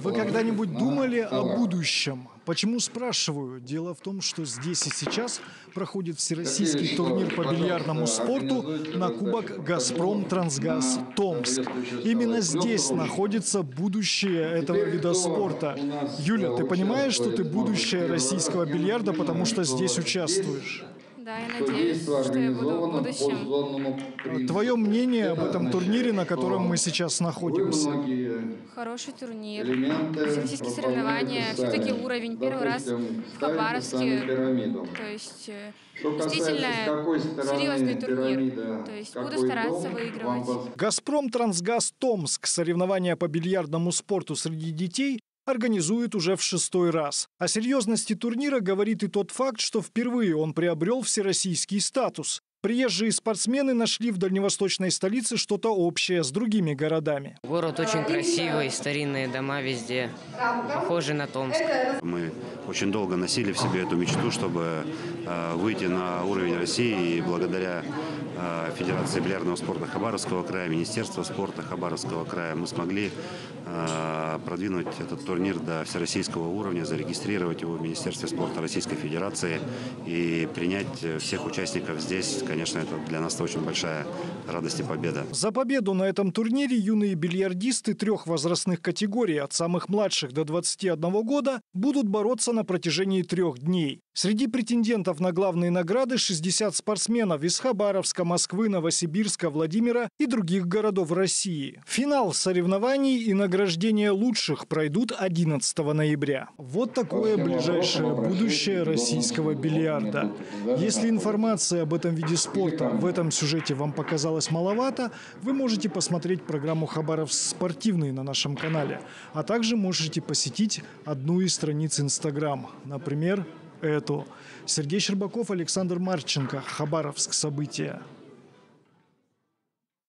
Вы когда-нибудь думали о будущем? Почему спрашиваю? Дело в том, что здесь и сейчас проходит всероссийский турнир по бильярдному спорту на кубок «Газпром Трансгаз Томск». Именно здесь находится будущее этого вида спорта. Юля, ты понимаешь, что ты будущее российского бильярда, потому что здесь участвуешь? Да, я надеюсь, что я буду в будущем. Твое мнение об этом турнире, на котором мы сейчас находимся? Хороший турнир, всероссийские соревнования, все-таки уровень. Первый раз в Хабаровске. То есть э, действительно серьезный турнир. То есть буду стараться выигрывать. «Газпром Трансгаз Томск» – соревнования по бильярдному спорту среди детей организует уже в шестой раз. О серьезности турнира говорит и тот факт, что впервые он приобрел всероссийский статус. Приезжие спортсмены нашли в дальневосточной столице что-то общее с другими городами. Город очень красивый, старинные дома везде, похожи на Томск. Мы очень долго носили в себе эту мечту, чтобы э, выйти на уровень России, и благодаря э, Федерации бильярдного спорта Хабаровского края, Министерства спорта Хабаровского края мы смогли продвинуть этот турнир до всероссийского уровня, зарегистрировать его в Министерстве спорта Российской Федерации и принять всех участников здесь конечно, это для нас очень большая радость и победа. За победу на этом турнире юные бильярдисты трех возрастных категорий, от самых младших до 21 года, будут бороться на протяжении трех дней. Среди претендентов на главные награды 60 спортсменов из Хабаровска, Москвы, Новосибирска, Владимира и других городов России. Финал соревнований и награждение лучших пройдут 11 ноября. Вот такое ближайшее будущее российского бильярда. Если информация об этом виде спорта в этом сюжете вам показалось маловато, вы можете посмотреть программу «Хабаров спортивный» на нашем канале, а также можете посетить одну из страниц Инстаграм, например, эту. Сергей Щербаков, Александр Марченко. Хабаровск. События.